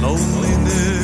loneliness.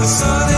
the sun.